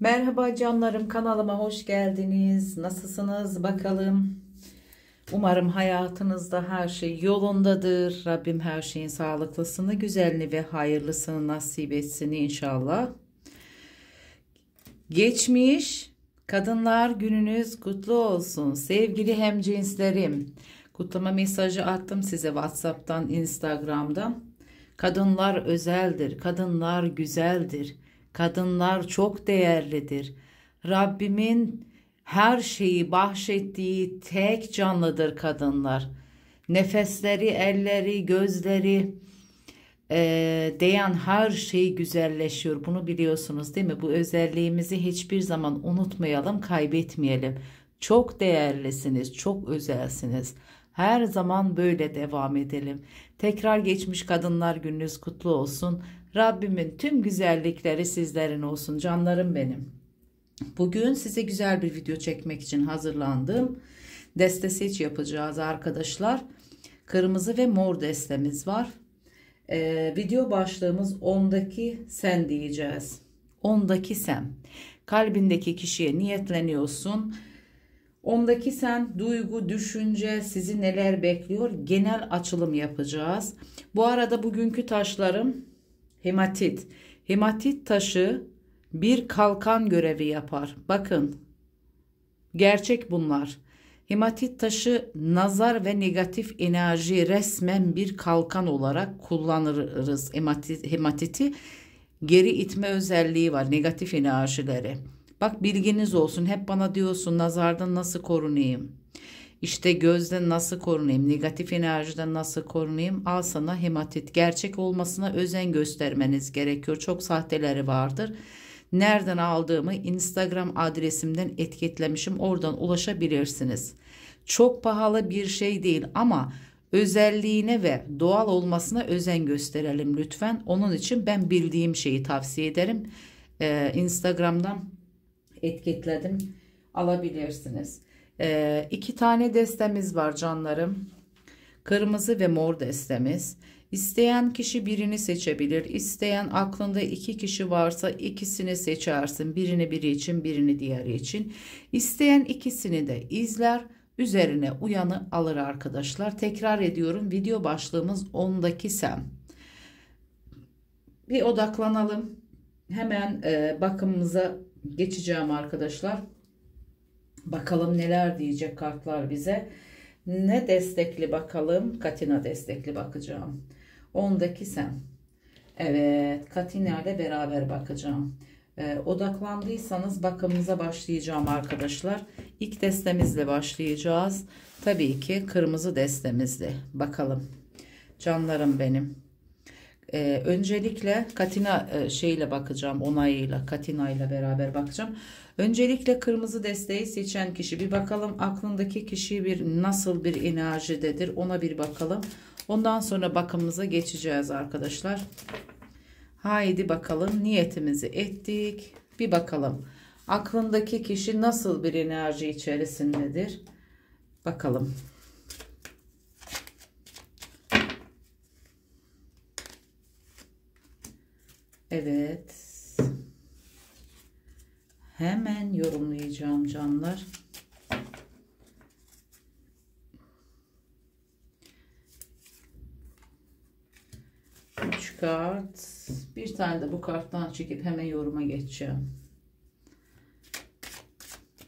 Merhaba canlarım kanalıma hoş geldiniz. Nasılsınız bakalım? Umarım hayatınızda her şey yolundadır. Rabbim her şeyin sağlıklısını, güzelini ve hayırlısını nasip etsin inşallah. Geçmiş Kadınlar Gününüz kutlu olsun. Sevgili hemcinslerim. Kutlama mesajı attım size WhatsApp'tan, Instagram'dan. Kadınlar özeldir, kadınlar güzeldir. Kadınlar çok değerlidir. Rabbimin her şeyi bahşettiği tek canlıdır kadınlar. Nefesleri, elleri, gözleri, e, değen her şey güzelleşiyor. Bunu biliyorsunuz değil mi? Bu özelliğimizi hiçbir zaman unutmayalım, kaybetmeyelim. Çok değerlisiniz, çok özelsiniz. Her zaman böyle devam edelim. Tekrar geçmiş kadınlar gününüz kutlu olsun. Rabbimin tüm güzellikleri sizlerin olsun canlarım benim. Bugün size güzel bir video çekmek için hazırlandım. Deste seç yapacağız arkadaşlar. Kırmızı ve mor destemiz var. Ee, video başlığımız ondaki sen diyeceğiz. Ondaki sen. Kalbindeki kişiye niyetleniyorsun. Ondaki sen duygu, düşünce sizi neler bekliyor genel açılım yapacağız. Bu arada bugünkü taşlarım Hematit. Hematit taşı bir kalkan görevi yapar. Bakın. Gerçek bunlar. Hematit taşı nazar ve negatif enerji resmen bir kalkan olarak kullanırız. Hematit, hematiti geri itme özelliği var. Negatif enerjileri. Bak bilginiz olsun. Hep bana diyorsun nazardan nasıl korunayım? İşte gözden nasıl korunayım, negatif enerjiden nasıl korunayım? Al sana hematit. Gerçek olmasına özen göstermeniz gerekiyor. Çok sahteleri vardır. Nereden aldığımı Instagram adresimden etiketlemişim. Oradan ulaşabilirsiniz. Çok pahalı bir şey değil ama özelliğine ve doğal olmasına özen gösterelim lütfen. Onun için ben bildiğim şeyi tavsiye ederim. Ee, Instagram'dan etiketledim. Alabilirsiniz. Ee, iki tane destemiz var canlarım. Kırmızı ve mor destemiz. İsteyen kişi birini seçebilir. İsteyen aklında iki kişi varsa ikisini seçersin. Birini biri için birini diğeri için. İsteyen ikisini de izler. Üzerine uyanı alır arkadaşlar. Tekrar ediyorum video başlığımız ondaki sen. Bir odaklanalım. Hemen e, bakımımıza geçeceğim arkadaşlar. Bakalım neler diyecek kartlar bize. Ne destekli bakalım. Katina destekli bakacağım. Ondaki sen. Evet. Katina ile beraber bakacağım. Ee, odaklandıysanız bakımımıza başlayacağım arkadaşlar. İlk destemizle başlayacağız. Tabii ki kırmızı destemizle. Bakalım. Canlarım benim. Ee, öncelikle Katina e, şeyle bakacağım onayıyla Katina ile beraber bakacağım. Öncelikle kırmızı desteği seçen kişi bir bakalım aklındaki kişi bir nasıl bir enerjidedir ona bir bakalım. Ondan sonra bakımımıza geçeceğiz arkadaşlar. Haydi bakalım niyetimizi ettik. Bir bakalım aklındaki kişi nasıl bir enerji içerisindedir. Bakalım. Evet. Hemen yorumlayacağım canlar. Üç kart. Bir tane de bu karttan çekip hemen yoruma geçeceğim.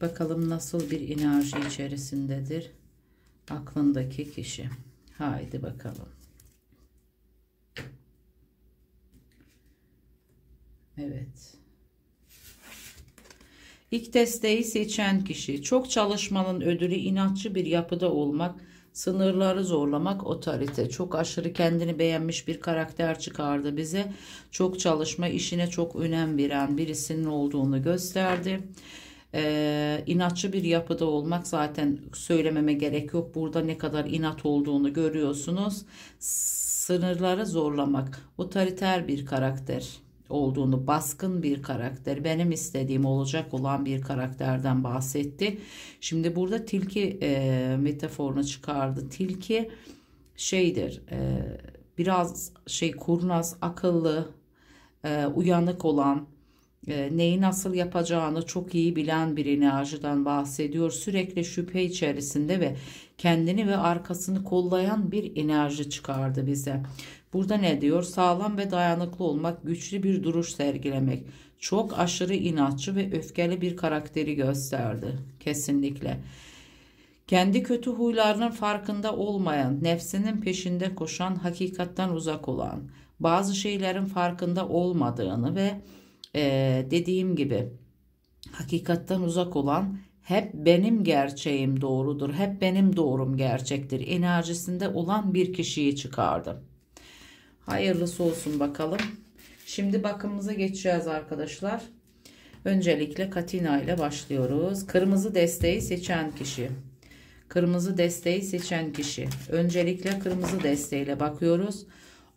Bakalım nasıl bir enerji içerisindedir aklındaki kişi. Haydi bakalım. Evet. İlk desteği seçen kişi çok çalışmanın ödülü inatçı bir yapıda olmak, sınırları zorlamak, otorite. Çok aşırı kendini beğenmiş bir karakter çıkardı bize. Çok çalışma, işine çok önem veren birisinin olduğunu gösterdi. Ee, inatçı bir yapıda olmak zaten söylememe gerek yok. Burada ne kadar inat olduğunu görüyorsunuz. Sınırları zorlamak, otoriter bir karakter olduğunu, baskın bir karakter, benim istediğim olacak olan bir karakterden bahsetti. Şimdi burada tilki e, metaforunu çıkardı. Tilki şeydir, e, biraz şey kurnaz, akıllı, e, uyanık olan, e, neyi nasıl yapacağını çok iyi bilen bir enerjiden bahsediyor. Sürekli şüphe içerisinde ve kendini ve arkasını kollayan bir enerji çıkardı bize. Burada ne diyor? Sağlam ve dayanıklı olmak, güçlü bir duruş sergilemek. Çok aşırı inatçı ve öfkeli bir karakteri gösterdi. Kesinlikle. Kendi kötü huylarının farkında olmayan, nefsinin peşinde koşan, hakikatten uzak olan, bazı şeylerin farkında olmadığını ve e, dediğim gibi hakikatten uzak olan hep benim gerçeğim doğrudur, hep benim doğrum gerçektir enerjisinde olan bir kişiyi çıkardı. Hayırlısı olsun bakalım. Şimdi bakımımıza geçeceğiz arkadaşlar. Öncelikle Katina ile başlıyoruz. Kırmızı desteği seçen kişi. Kırmızı desteği seçen kişi. Öncelikle kırmızı desteğiyle bakıyoruz.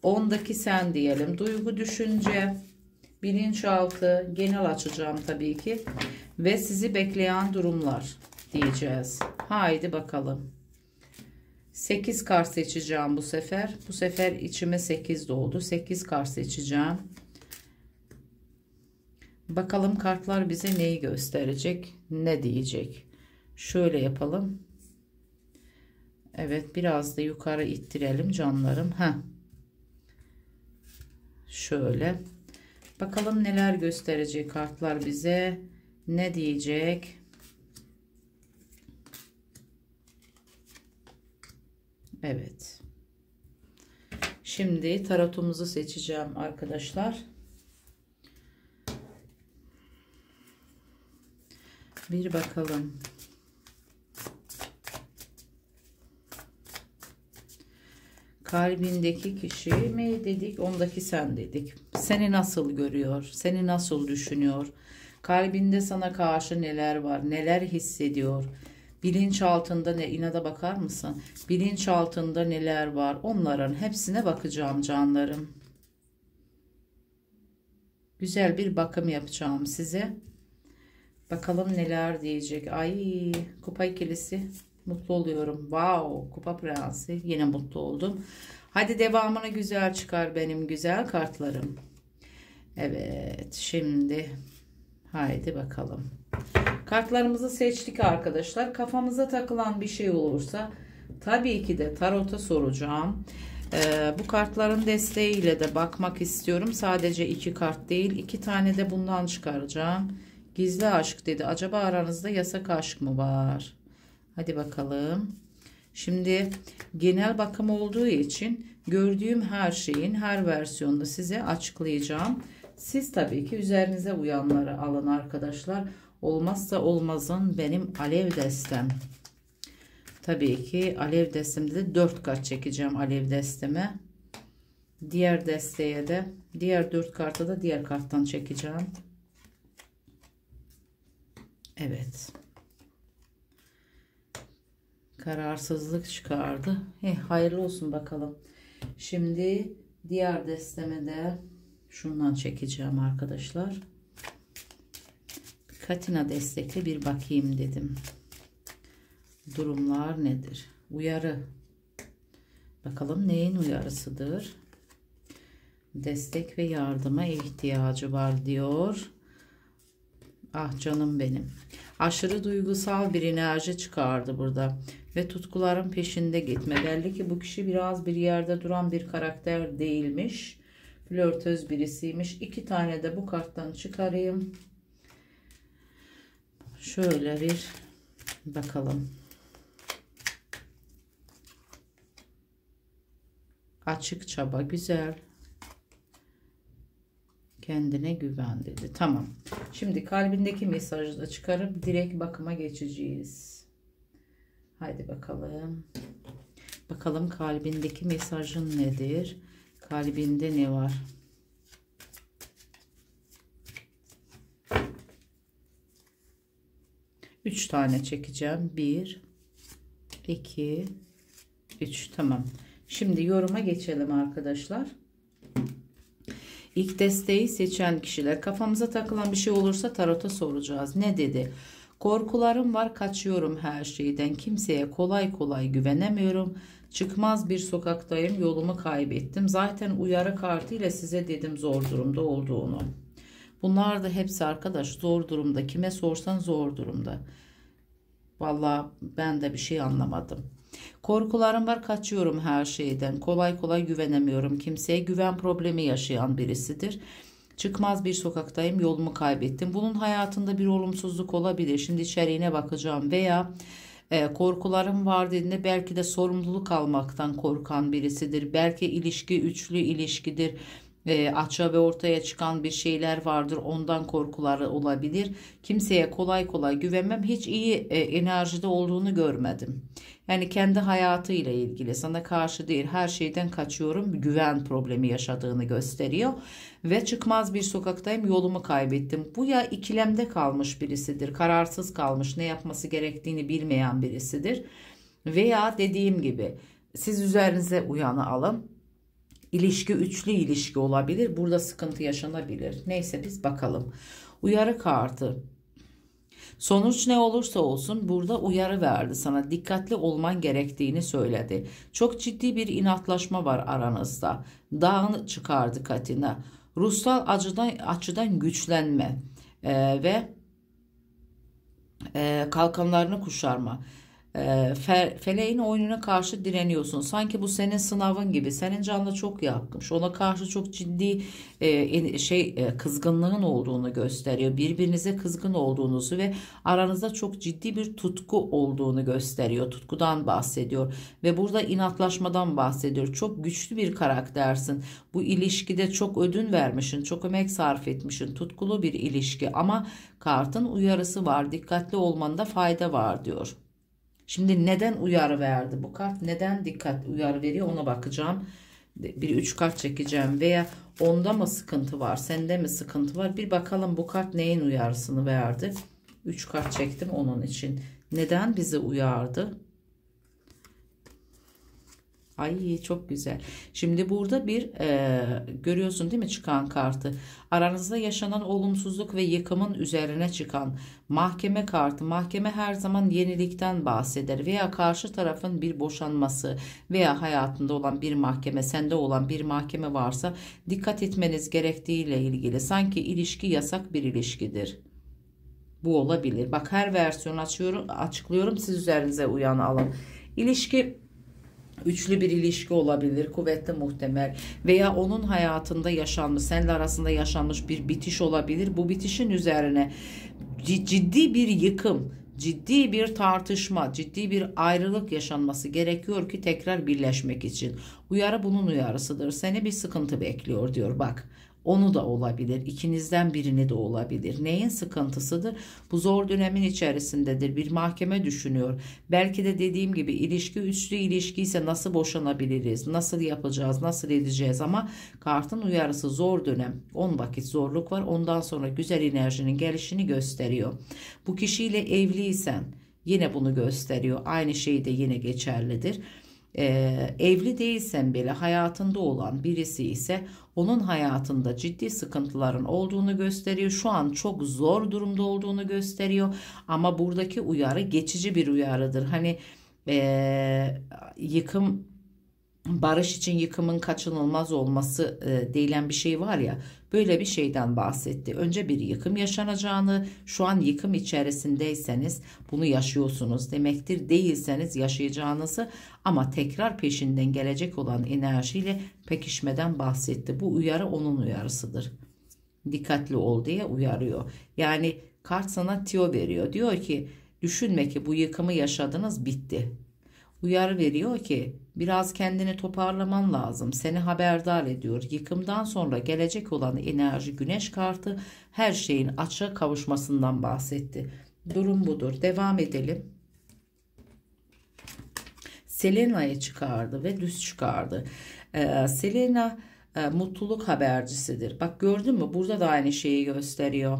Ondaki sen diyelim. Duygu, düşünce, bilinçaltı, genel açacağım tabii ki. Ve sizi bekleyen durumlar diyeceğiz. Haydi bakalım. 8 kart seçeceğim bu sefer. Bu sefer içime 8 doldu. 8 kart seçeceğim. Bakalım kartlar bize neyi gösterecek, ne diyecek. Şöyle yapalım. Evet biraz da yukarı ittirelim canlarım. Ha. Şöyle. Bakalım neler gösterecek kartlar bize. Ne diyecek? Evet. Şimdi tarotumuzu seçeceğim arkadaşlar. Bir bakalım. Kalbindeki kişi mi dedik, ondaki sen dedik. Seni nasıl görüyor, seni nasıl düşünüyor, kalbinde sana karşı neler var, neler hissediyor, bilinç altında ne, inada bakar mısın? Bilinç altında neler var, onların hepsine bakacağım canlarım. Güzel bir bakım yapacağım size. Bakalım neler diyecek. Ay kupa ikilisi. Mutlu oluyorum. Wow kupa prensi. Yine mutlu oldum. Hadi devamını güzel çıkar benim güzel kartlarım. Evet şimdi haydi bakalım. Kartlarımızı seçtik arkadaşlar. Kafamıza takılan bir şey olursa tabii ki de tarota soracağım. Ee, bu kartların desteğiyle de bakmak istiyorum. Sadece iki kart değil. iki tane de bundan çıkaracağım. Gizli aşk dedi. Acaba aranızda yasak aşk mı var? Hadi bakalım. Şimdi genel bakım olduğu için gördüğüm her şeyin her versiyonunu size açıklayacağım. Siz tabii ki üzerinize uyanları alın arkadaşlar. Olmazsa olmazın benim alev destem. Tabii ki alev destemde de 4 kart çekeceğim alev desteme. Diğer desteğe de diğer 4 kartı da diğer karttan çekeceğim. Evet. Kararsızlık çıkardı. Eh, hayırlı olsun bakalım. Şimdi diğer desteme de şundan çekeceğim arkadaşlar. Katina destekli bir bakayım dedim. Durumlar nedir? Uyarı. Bakalım neyin uyarısıdır? Destek ve yardıma ihtiyacı var diyor. Ah canım benim. Aşırı duygusal bir enerji çıkardı burada. Ve tutkuların peşinde gitme. Belli ki bu kişi biraz bir yerde duran bir karakter değilmiş. Flörtöz birisiymiş. İki tane de bu karttan çıkarayım. Şöyle bir bakalım. Açık çaba güzel. Kendine güven dedi. Tamam. Şimdi kalbindeki mesajı da çıkarıp direkt bakıma geçeceğiz. Haydi bakalım. Bakalım kalbindeki mesajın nedir? Kalbinde ne var? Üç tane çekeceğim. Bir, iki, üç. Tamam. Şimdi yoruma geçelim arkadaşlar. İlk desteği seçen kişiler kafamıza takılan bir şey olursa tarota soracağız. Ne dedi? Korkularım var kaçıyorum her şeyden kimseye kolay kolay güvenemiyorum. Çıkmaz bir sokaktayım yolumu kaybettim. Zaten uyarı kartıyla size dedim zor durumda olduğunu. Bunlar da hepsi arkadaş zor durumda. Kime sorsan zor durumda. Vallahi ben de bir şey anlamadım. Korkularım var kaçıyorum her şeyden. Kolay kolay güvenemiyorum kimseye. Güven problemi yaşayan birisidir. Çıkmaz bir sokaktayım yolumu kaybettim. Bunun hayatında bir olumsuzluk olabilir. Şimdi içeriğine bakacağım veya e, korkularım var dediğinde belki de sorumluluk almaktan korkan birisidir. Belki ilişki üçlü ilişkidir e, açığa ve ortaya çıkan bir şeyler vardır. Ondan korkuları olabilir. Kimseye kolay kolay güvenmem. Hiç iyi e, enerjide olduğunu görmedim. Yani kendi hayatıyla ilgili sana karşı değil her şeyden kaçıyorum. Güven problemi yaşadığını gösteriyor. Ve çıkmaz bir sokaktayım yolumu kaybettim. Bu ya ikilemde kalmış birisidir. Kararsız kalmış ne yapması gerektiğini bilmeyen birisidir. Veya dediğim gibi siz üzerinize uyanı alın İlişki üçlü ilişki olabilir. Burada sıkıntı yaşanabilir. Neyse biz bakalım. Uyarı kartı. Sonuç ne olursa olsun burada uyarı verdi sana. Dikkatli olman gerektiğini söyledi. Çok ciddi bir inatlaşma var aranızda. Dağını çıkardı Katina. Ruhsal açıdan, açıdan güçlenme ee, ve e, kalkanlarını kuşarma e, fe, feleğin oyununa karşı direniyorsun. Sanki bu senin sınavın gibi. Senin canlı çok yakmış. Ona karşı çok ciddi e, şey e, kızgınlığın olduğunu gösteriyor. Birbirinize kızgın olduğunuzu ve aranızda çok ciddi bir tutku olduğunu gösteriyor. Tutkudan bahsediyor ve burada inatlaşmadan bahsediyor. Çok güçlü bir karaktersin. Bu ilişkide çok ödün vermişsin, çok emek sarf etmişsin. Tutkulu bir ilişki ama kartın uyarısı var. Dikkatli olmanda fayda var diyor. Şimdi neden uyarı verdi bu kart? Neden dikkat uyarı veriyor ona bakacağım. Bir üç kart çekeceğim veya onda mı sıkıntı var? Sende mi sıkıntı var? Bir bakalım bu kart neyin uyarısını verdi? Üç kart çektim onun için. Neden bizi uyardı? Ay çok güzel. Şimdi burada bir e, görüyorsun değil mi çıkan kartı. Aranızda yaşanan olumsuzluk ve yıkımın üzerine çıkan mahkeme kartı. Mahkeme her zaman yenilikten bahseder veya karşı tarafın bir boşanması veya hayatında olan bir mahkeme, sende olan bir mahkeme varsa dikkat etmeniz gerektiğiyle ilgili. Sanki ilişki yasak bir ilişkidir. Bu olabilir. Bak her versiyon açıyorum, açıklıyorum. Siz üzerinize uyan alın. İlişki Üçlü bir ilişki olabilir, kuvvetli muhtemel veya onun hayatında yaşanmış, seninle arasında yaşanmış bir bitiş olabilir. Bu bitişin üzerine ciddi bir yıkım, ciddi bir tartışma, ciddi bir ayrılık yaşanması gerekiyor ki tekrar birleşmek için. Uyarı bunun uyarısıdır. Seni bir sıkıntı bekliyor diyor bak. Onu da olabilir. İkinizden birini de olabilir. Neyin sıkıntısıdır? Bu zor dönemin içerisindedir. Bir mahkeme düşünüyor. Belki de dediğim gibi ilişki üstü ilişki ise nasıl boşanabiliriz? Nasıl yapacağız? Nasıl edeceğiz? Ama kartın uyarısı zor dönem. 10 vakit zorluk var. Ondan sonra güzel enerjinin gelişini gösteriyor. Bu kişiyle evliysen yine bunu gösteriyor. Aynı şey de yine geçerlidir e, evli değilsen bile hayatında olan birisi ise onun hayatında ciddi sıkıntıların olduğunu gösteriyor. Şu an çok zor durumda olduğunu gösteriyor. Ama buradaki uyarı geçici bir uyarıdır. Hani e, yıkım barış için yıkımın kaçınılmaz olması e, denilen bir şey var ya böyle bir şeyden bahsetti. Önce bir yıkım yaşanacağını şu an yıkım içerisindeyseniz bunu yaşıyorsunuz demektir. Değilseniz yaşayacağınızı ama tekrar peşinden gelecek olan enerjiyle pekişmeden bahsetti. Bu uyarı onun uyarısıdır. Dikkatli ol diye uyarıyor. Yani kart sana tiyo veriyor. Diyor ki düşünme ki bu yıkımı yaşadınız bitti uyarı veriyor ki biraz kendini toparlaman lazım. Seni haberdar ediyor. Yıkımdan sonra gelecek olan enerji güneş kartı her şeyin açığa kavuşmasından bahsetti. Durum budur. Devam edelim. Selena'yı çıkardı ve düz çıkardı. Ee, Selena e, mutluluk habercisidir. Bak gördün mü? Burada da aynı şeyi gösteriyor.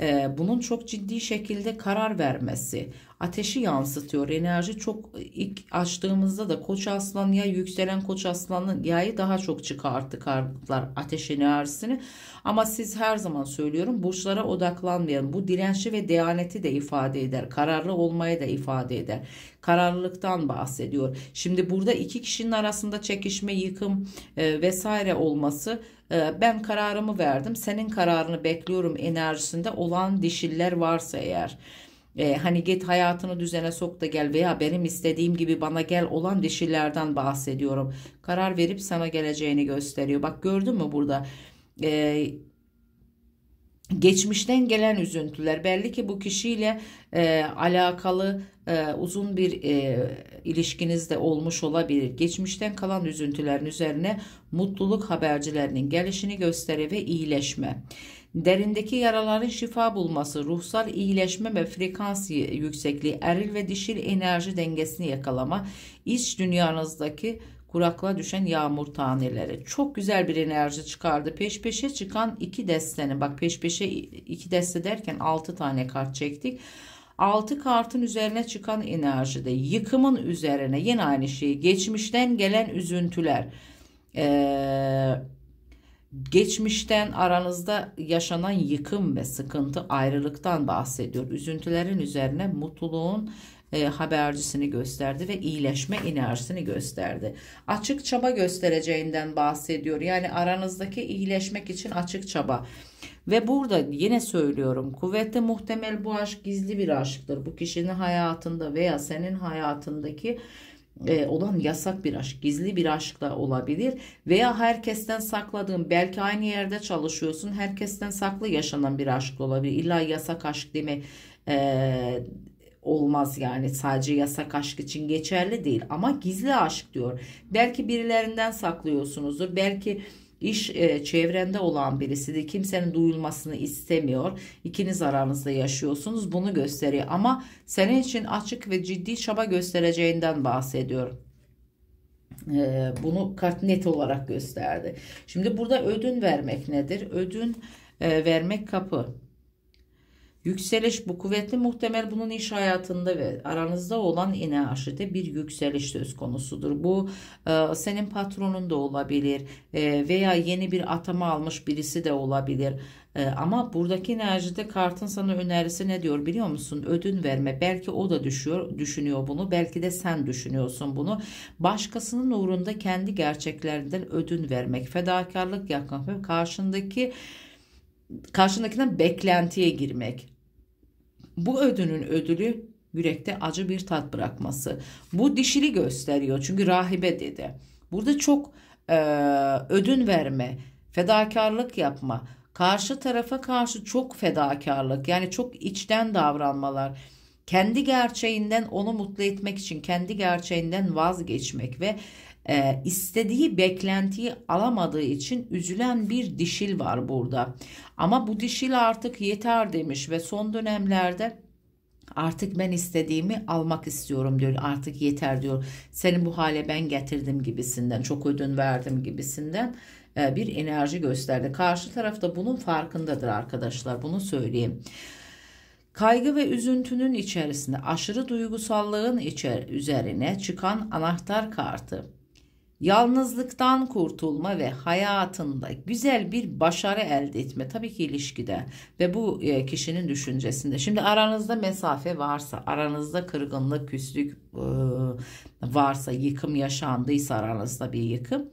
Ee, bunun çok ciddi şekilde karar vermesi, ateşi yansıtıyor. Enerji çok ilk açtığımızda da koç aslan ya yükselen koç aslanın yayı daha çok çıkarttı kartlar ateş enerjisini. Ama siz her zaman söylüyorum burçlara odaklanmayalım. Bu dirençli ve deyaneti de ifade eder. Kararlı olmayı da ifade eder. Kararlılıktan bahsediyor. Şimdi burada iki kişinin arasında çekişme, yıkım e, vesaire olması e, e, ben kararımı verdim senin kararını bekliyorum enerjisinde olan dişiller varsa eğer e, hani git hayatını düzene sok da gel veya benim istediğim gibi bana gel olan dişilerden bahsediyorum. Karar verip sana geleceğini gösteriyor. Bak gördün mü burada? E, geçmişten gelen üzüntüler belli ki bu kişiyle e, alakalı e, uzun bir e, ilişkiniz de olmuş olabilir. Geçmişten kalan üzüntülerin üzerine mutluluk habercilerinin gelişini gösterir ve iyileşme. Derindeki yaraların şifa bulması, ruhsal iyileşme ve frekans yüksekliği, eril ve dişil enerji dengesini yakalama, iç dünyanızdaki kuraklığa düşen yağmur taneleri. Çok güzel bir enerji çıkardı. Peş peşe çıkan iki destenin bak peş peşe iki deste derken altı tane kart çektik. Altı kartın üzerine çıkan enerjide yıkımın üzerine yine aynı şeyi geçmişten gelen üzüntüler ee, geçmişten aranızda yaşanan yıkım ve sıkıntı ayrılıktan bahsediyor. Üzüntülerin üzerine mutluluğun e, habercisini gösterdi ve iyileşme enerjisini gösterdi. Açık çaba göstereceğinden bahsediyor. Yani aranızdaki iyileşmek için açık çaba. Ve burada yine söylüyorum kuvvetli muhtemel bu aşk gizli bir aşktır. Bu kişinin hayatında veya senin hayatındaki e, olan yasak bir aşk, gizli bir aşk da olabilir veya herkesten sakladığın, belki aynı yerde çalışıyorsun, herkesten saklı yaşanan bir aşk olabilir. İlla yasak aşk demek e, olmaz yani sadece yasak aşk için geçerli değil ama gizli aşk diyor. Belki birilerinden saklıyorsunuzdur. Belki iş e, çevrende olan birisi de kimsenin duyulmasını istemiyor. İkiniz aranızda yaşıyorsunuz. Bunu gösteriyor ama senin için açık ve ciddi çaba göstereceğinden bahsediyor. E, bunu kart net olarak gösterdi. Şimdi burada ödün vermek nedir? Ödün e, vermek kapı. Yükseliş bu kuvvetli muhtemel bunun iş hayatında ve aranızda olan enerjide bir yükseliş söz konusudur. Bu e, senin patronun da olabilir e, veya yeni bir atama almış birisi de olabilir. E, ama buradaki enerjide kartın sana önerisi ne diyor biliyor musun? Ödün verme. Belki o da düşüyor, düşünüyor bunu. Belki de sen düşünüyorsun bunu. Başkasının uğrunda kendi gerçeklerinden ödün vermek, fedakarlık yapmak, karşındaki karşındakinden beklentiye girmek bu ödünün ödülü yürekte acı bir tat bırakması. Bu dişili gösteriyor çünkü rahibe dedi. Burada çok e, ödün verme, fedakarlık yapma, karşı tarafa karşı çok fedakarlık yani çok içten davranmalar. Kendi gerçeğinden onu mutlu etmek için kendi gerçeğinden vazgeçmek ve e, istediği beklentiyi alamadığı için üzülen bir dişil var burada. Ama bu dişil artık yeter demiş ve son dönemlerde artık ben istediğimi almak istiyorum diyor. Artık yeter diyor. Seni bu hale ben getirdim gibisinden, çok ödün verdim gibisinden e, bir enerji gösterdi. Karşı tarafta bunun farkındadır arkadaşlar. Bunu söyleyeyim. Kaygı ve üzüntünün içerisinde aşırı duygusallığın içer üzerine çıkan anahtar kartı Yalnızlıktan kurtulma ve hayatında güzel bir başarı elde etme tabii ki ilişkide ve bu e, kişinin düşüncesinde. Şimdi aranızda mesafe varsa, aranızda kırgınlık, küslük e, varsa, yıkım yaşandıysa aranızda bir yıkım.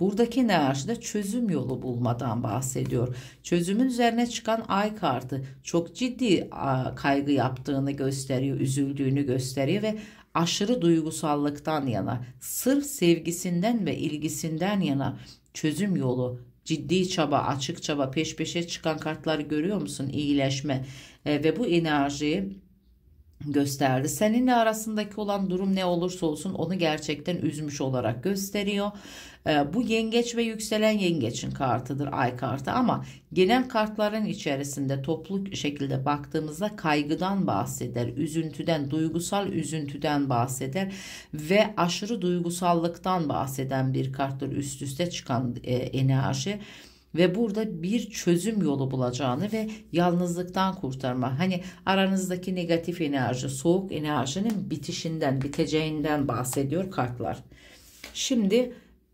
Buradaki enerjide çözüm yolu bulmadan bahsediyor. Çözümün üzerine çıkan ay kartı çok ciddi kaygı yaptığını gösteriyor, üzüldüğünü gösteriyor ve aşırı duygusallıktan yana, sırf sevgisinden ve ilgisinden yana çözüm yolu, ciddi çaba, açık çaba, peş peşe çıkan kartları görüyor musun? İyileşme e, ve bu enerjiyi gösterdi. Seninle arasındaki olan durum ne olursa olsun onu gerçekten üzmüş olarak gösteriyor. Ee, bu yengeç ve yükselen yengeçin kartıdır ay kartı ama genel kartların içerisinde toplu şekilde baktığımızda kaygıdan bahseder, üzüntüden, duygusal üzüntüden bahseder ve aşırı duygusallıktan bahseden bir karttır üst üste çıkan e, enerji ve burada bir çözüm yolu bulacağını ve yalnızlıktan kurtarma. Hani aranızdaki negatif enerji, soğuk enerjinin bitişinden, biteceğinden bahsediyor kartlar. Şimdi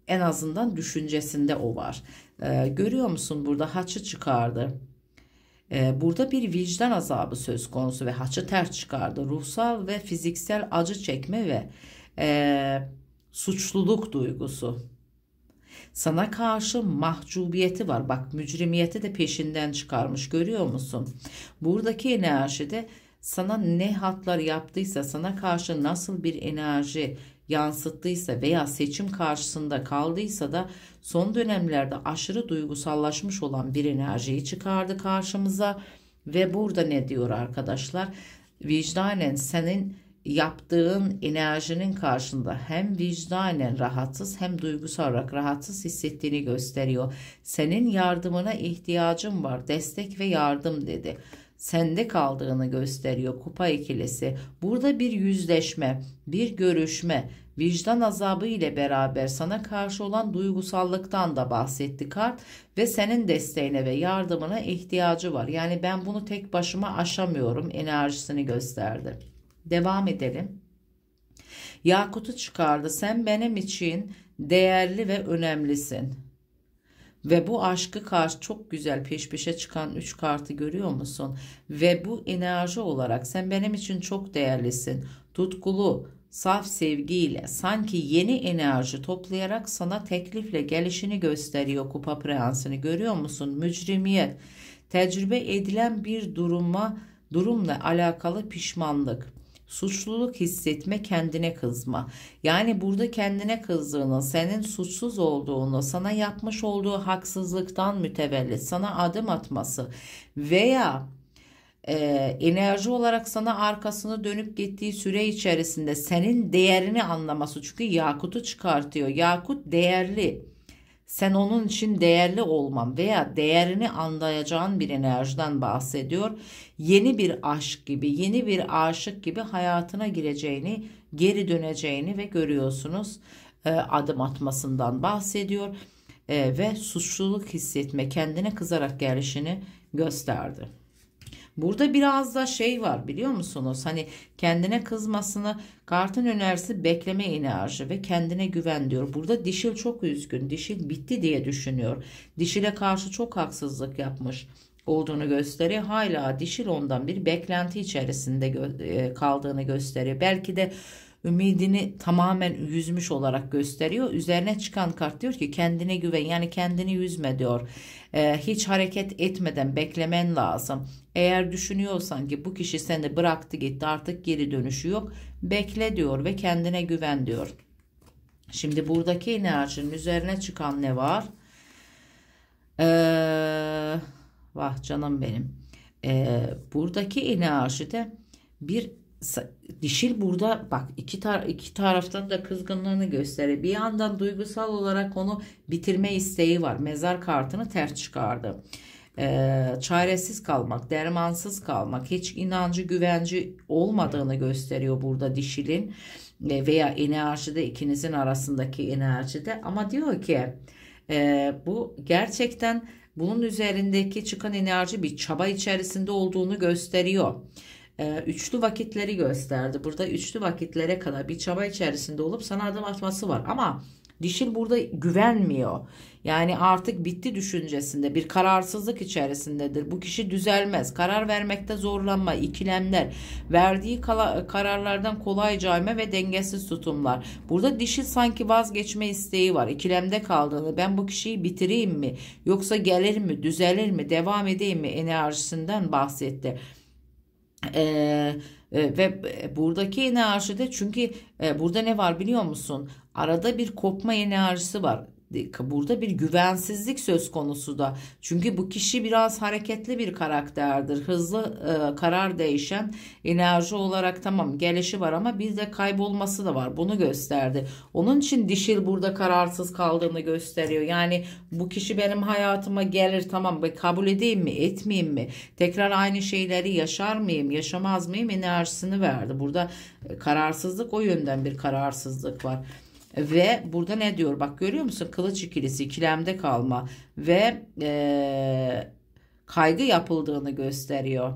en azından düşüncesinde o var. Ee, görüyor musun burada haçı çıkardı. Ee, burada bir vicdan azabı söz konusu ve haçı ters çıkardı. Ruhsal ve fiziksel acı çekme ve e, suçluluk duygusu Sana karşı mahcubiyeti var. Bak mücrimiyeti de peşinden çıkarmış görüyor musun? Buradaki enerjide sana ne hatlar yaptıysa, sana karşı nasıl bir enerji yansıttıysa veya seçim karşısında kaldıysa da son dönemlerde aşırı duygusallaşmış olan bir enerjiyi çıkardı karşımıza ve burada ne diyor arkadaşlar? Vicdanen senin yaptığın enerjinin karşında hem vicdanen rahatsız hem duygusal olarak rahatsız hissettiğini gösteriyor. Senin yardımına ihtiyacım var. Destek ve yardım dedi sende kaldığını gösteriyor kupa ikilisi. Burada bir yüzleşme, bir görüşme, vicdan azabı ile beraber sana karşı olan duygusallıktan da bahsetti kart ve senin desteğine ve yardımına ihtiyacı var. Yani ben bunu tek başıma aşamıyorum enerjisini gösterdi. Devam edelim. Yakut'u çıkardı. Sen benim için değerli ve önemlisin. Ve bu aşkı karşı çok güzel peş peşe çıkan 3 kartı görüyor musun? Ve bu enerji olarak sen benim için çok değerlisin. Tutkulu, saf sevgiyle sanki yeni enerji toplayarak sana teklifle gelişini gösteriyor kupa prensini görüyor musun? Mücrimiyet, tecrübe edilen bir duruma durumla alakalı pişmanlık suçluluk hissetme, kendine kızma. Yani burada kendine kızdığını, senin suçsuz olduğunu, sana yapmış olduğu haksızlıktan mütevellit, sana adım atması veya e, enerji olarak sana arkasını dönüp gittiği süre içerisinde senin değerini anlaması. Çünkü Yakut'u çıkartıyor. Yakut değerli sen onun için değerli olman veya değerini anlayacağın bir enerjiden bahsediyor. Yeni bir aşk gibi, yeni bir aşık gibi hayatına gireceğini, geri döneceğini ve görüyorsunuz e, adım atmasından bahsediyor e, ve suçluluk hissetme, kendine kızarak gelişini gösterdi. Burada biraz da şey var biliyor musunuz? Hani kendine kızmasını kartın önerisi bekleme enerji ve kendine güven diyor. Burada dişil çok üzgün. Dişil bitti diye düşünüyor. Dişile karşı çok haksızlık yapmış olduğunu gösteriyor. Hala dişil ondan bir beklenti içerisinde e, kaldığını gösteriyor. Belki de ümidini tamamen yüzmüş olarak gösteriyor. Üzerine çıkan kart diyor ki kendine güven yani kendini yüzme diyor. Ee, hiç hareket etmeden beklemen lazım. Eğer düşünüyorsan ki bu kişi seni bıraktı gitti artık geri dönüşü yok. Bekle diyor ve kendine güven diyor. Şimdi buradaki enerjinin üzerine çıkan ne var? Ee, vah canım benim. Ee, buradaki enerjide bir dişil burada bak iki, tar iki taraftan da kızgınlığını gösteriyor. Bir yandan duygusal olarak onu bitirme isteği var. Mezar kartını ters çıkardı. Ee, çaresiz kalmak, dermansız kalmak, hiç inancı, güvenci olmadığını gösteriyor burada dişilin e, veya enerjide ikinizin arasındaki enerjide. Ama diyor ki e, bu gerçekten bunun üzerindeki çıkan enerji bir çaba içerisinde olduğunu gösteriyor. E, üçlü vakitleri gösterdi. Burada üçlü vakitlere kadar bir çaba içerisinde olup sana adım atması var. Ama dişil burada güvenmiyor. Yani artık bitti düşüncesinde bir kararsızlık içerisindedir. Bu kişi düzelmez. Karar vermekte zorlanma, ikilemler, verdiği kararlardan kolay cayma ve dengesiz tutumlar. Burada dişil sanki vazgeçme isteği var. İkilemde kaldığını ben bu kişiyi bitireyim mi yoksa gelir mi, düzelir mi, devam edeyim mi enerjisinden bahsetti. Ee, e, ve buradaki enerjide çünkü e, burada ne var biliyor musun? Arada bir kopma enerjisi var burada bir güvensizlik söz konusu da. Çünkü bu kişi biraz hareketli bir karakterdir. Hızlı e, karar değişen enerji olarak tamam gelişi var ama bir de kaybolması da var. Bunu gösterdi. Onun için dişil burada kararsız kaldığını gösteriyor. Yani bu kişi benim hayatıma gelir tamam kabul edeyim mi etmeyeyim mi? Tekrar aynı şeyleri yaşar mıyım yaşamaz mıyım enerjisini verdi. Burada e, kararsızlık o yönden bir kararsızlık var. Ve burada ne diyor? Bak görüyor musun? Kılıç ikilisi ikilemde kalma ve e, kaygı yapıldığını gösteriyor.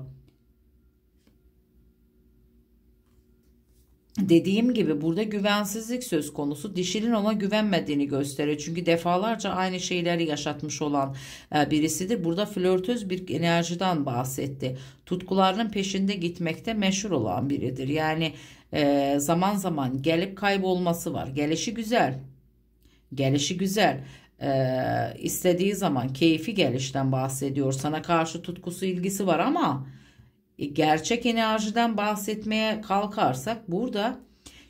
Dediğim gibi burada güvensizlik söz konusu. Dişilin ona güvenmediğini gösteriyor. Çünkü defalarca aynı şeyleri yaşatmış olan e, birisidir. Burada flörtöz bir enerjiden bahsetti. Tutkularının peşinde gitmekte meşhur olan biridir. Yani e, zaman zaman gelip kaybolması var. Gelişi güzel. Gelişi güzel. e, istediği zaman keyfi gelişten bahsediyor. Sana karşı tutkusu ilgisi var ama gerçek enerjiden bahsetmeye kalkarsak burada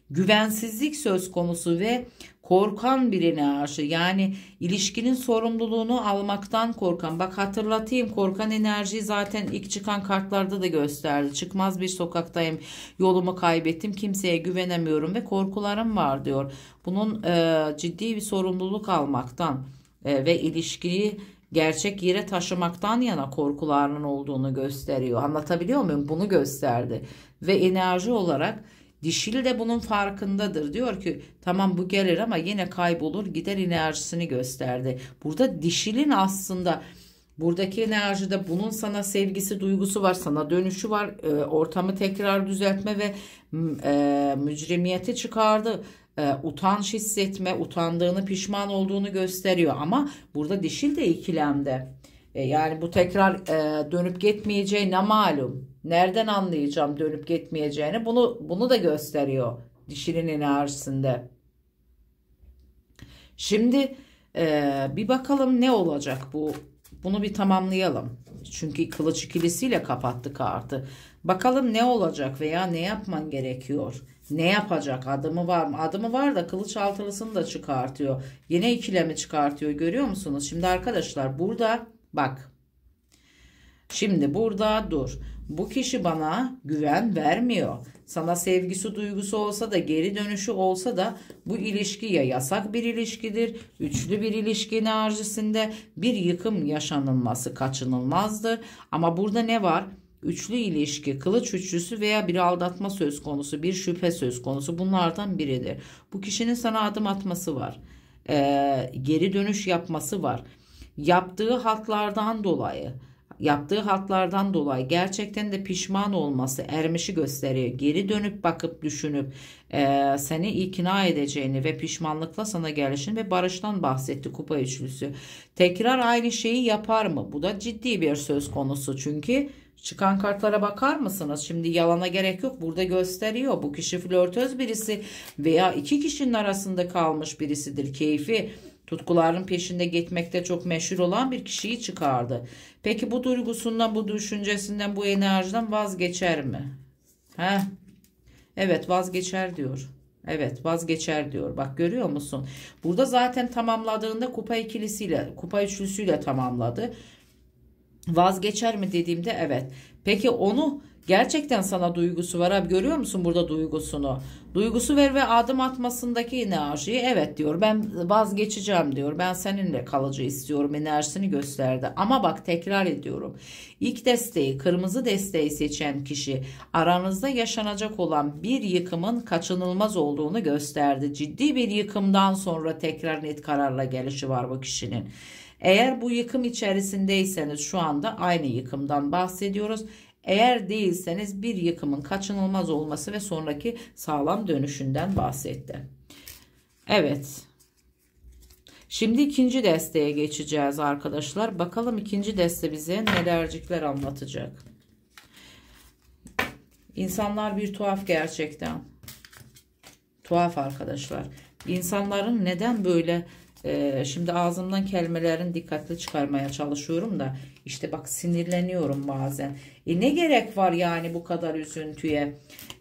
güvensizlik söz konusu ve korkan bir enerji. Yani ilişkinin sorumluluğunu almaktan korkan bak hatırlatayım korkan enerjiyi zaten ilk çıkan kartlarda da gösterdi. Çıkmaz bir sokaktayım yolumu kaybettim kimseye güvenemiyorum ve korkularım var diyor. Bunun e, ciddi bir sorumluluk almaktan e, ve ilişkiyi gerçek yere taşımaktan yana korkularının olduğunu gösteriyor. Anlatabiliyor muyum? Bunu gösterdi. Ve enerji olarak Dişil de bunun farkındadır. Diyor ki tamam bu gelir ama yine kaybolur gider enerjisini gösterdi. Burada dişilin aslında buradaki enerjide bunun sana sevgisi duygusu var sana dönüşü var. E, ortamı tekrar düzeltme ve e, mücrimiyeti çıkardı e, utanç hissetme utandığını pişman olduğunu gösteriyor ama burada dişil de ikilemde e, yani bu tekrar e, dönüp gitmeyeceği ne malum Nereden anlayacağım dönüp gitmeyeceğini? Bunu bunu da gösteriyor dişinin enerjisinde. Şimdi e, bir bakalım ne olacak bu. Bunu bir tamamlayalım. Çünkü kılıç ikilisiyle kapattı kartı. Bakalım ne olacak veya ne yapman gerekiyor? Ne yapacak? Adımı var mı? Adımı var da kılıç altılısını da çıkartıyor. Yine ikilemi çıkartıyor. Görüyor musunuz? Şimdi arkadaşlar burada bak. Şimdi burada dur. Bu kişi bana güven vermiyor. Sana sevgisi duygusu olsa da geri dönüşü olsa da bu ilişki ya yasak bir ilişkidir, üçlü bir ilişki enerjisinde bir yıkım yaşanılması kaçınılmazdır. Ama burada ne var? Üçlü ilişki, kılıç üçlüsü veya bir aldatma söz konusu, bir şüphe söz konusu bunlardan biridir. Bu kişinin sana adım atması var. Ee, geri dönüş yapması var. Yaptığı hatlardan dolayı yaptığı hatlardan dolayı gerçekten de pişman olması ermişi gösteriyor. Geri dönüp bakıp düşünüp e, seni ikna edeceğini ve pişmanlıkla sana gelişini ve barıştan bahsetti kupa üçlüsü. Tekrar aynı şeyi yapar mı? Bu da ciddi bir söz konusu çünkü Çıkan kartlara bakar mısınız? Şimdi yalana gerek yok. Burada gösteriyor. Bu kişi flörtöz birisi veya iki kişinin arasında kalmış birisidir. Keyfi tutkuların peşinde gitmekte çok meşhur olan bir kişiyi çıkardı. Peki bu duygusundan, bu düşüncesinden, bu enerjiden vazgeçer mi? He? Evet vazgeçer diyor. Evet vazgeçer diyor. Bak görüyor musun? Burada zaten tamamladığında kupa ikilisiyle, kupa üçlüsüyle tamamladı. Vazgeçer mi dediğimde evet. Peki onu Gerçekten sana duygusu var abi görüyor musun burada duygusunu? Duygusu ver ve adım atmasındaki enerjiyi evet diyor ben vazgeçeceğim diyor. Ben seninle kalıcı istiyorum enerjisini gösterdi. Ama bak tekrar ediyorum. İlk desteği kırmızı desteği seçen kişi aranızda yaşanacak olan bir yıkımın kaçınılmaz olduğunu gösterdi. Ciddi bir yıkımdan sonra tekrar net kararla gelişi var bu kişinin. Eğer bu yıkım içerisindeyseniz şu anda aynı yıkımdan bahsediyoruz. Eğer değilseniz bir yıkımın kaçınılmaz olması ve sonraki sağlam dönüşünden bahsetti. Evet. Şimdi ikinci desteğe geçeceğiz arkadaşlar. Bakalım ikinci deste bize nelercikler anlatacak. İnsanlar bir tuhaf gerçekten. Tuhaf arkadaşlar. İnsanların neden böyle ee, şimdi ağzımdan kelimelerin dikkatli çıkarmaya çalışıyorum da işte bak sinirleniyorum bazen. E ne gerek var yani bu kadar üzüntüye?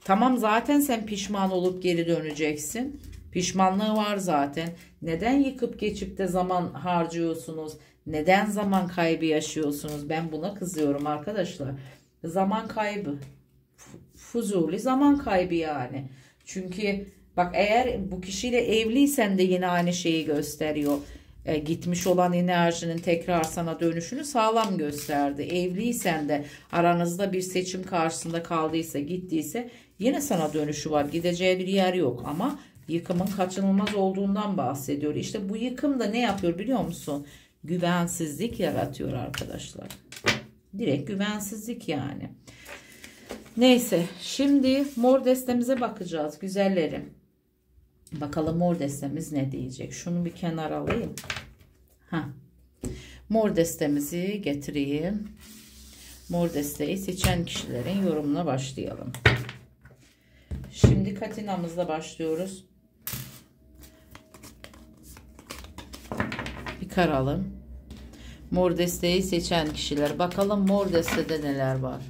Tamam zaten sen pişman olup geri döneceksin. Pişmanlığı var zaten. Neden yıkıp geçip de zaman harcıyorsunuz? Neden zaman kaybı yaşıyorsunuz? Ben buna kızıyorum arkadaşlar. Zaman kaybı. Fuzuli zaman kaybı yani. Çünkü Bak eğer bu kişiyle evliysen de yine aynı şeyi gösteriyor. E, gitmiş olan enerjinin tekrar sana dönüşünü sağlam gösterdi. Evliysen de aranızda bir seçim karşısında kaldıysa gittiyse yine sana dönüşü var. Gideceği bir yer yok ama yıkımın kaçınılmaz olduğundan bahsediyor. İşte bu yıkım da ne yapıyor biliyor musun? Güvensizlik yaratıyor arkadaşlar. Direkt güvensizlik yani. Neyse şimdi mor destemize bakacağız güzellerim. Bakalım mor destemiz ne diyecek. Şunu bir kenara alayım. Ha. Mor destemizi getireyim. Mor desteği seçen kişilerin yorumuna başlayalım. Şimdi katinamızla başlıyoruz. çıkaralım. Mor desteği seçen kişiler. Bakalım mor destede neler var.